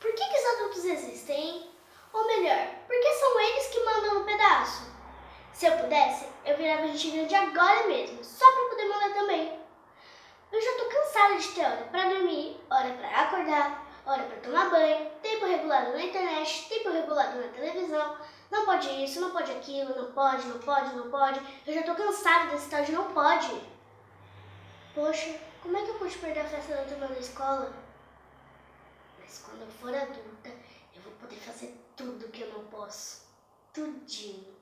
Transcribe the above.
Por que, que os adultos existem? Ou melhor, por que são eles que mandam no pedaço? Se eu pudesse, eu virava grande agora mesmo, só para poder mandar também. Eu já tô cansada de ter hora para dormir, hora para acordar, hora para tomar banho, tempo regulado na internet, tempo regulado na televisão. Não pode isso, não pode aquilo, não pode, não pode, não pode. Eu já tô cansada desse tal de não pode. Poxa, como é que eu pude perder a festa da turma da escola? Mas quando eu for adulta, eu vou poder fazer tudo que eu não posso. Tudinho.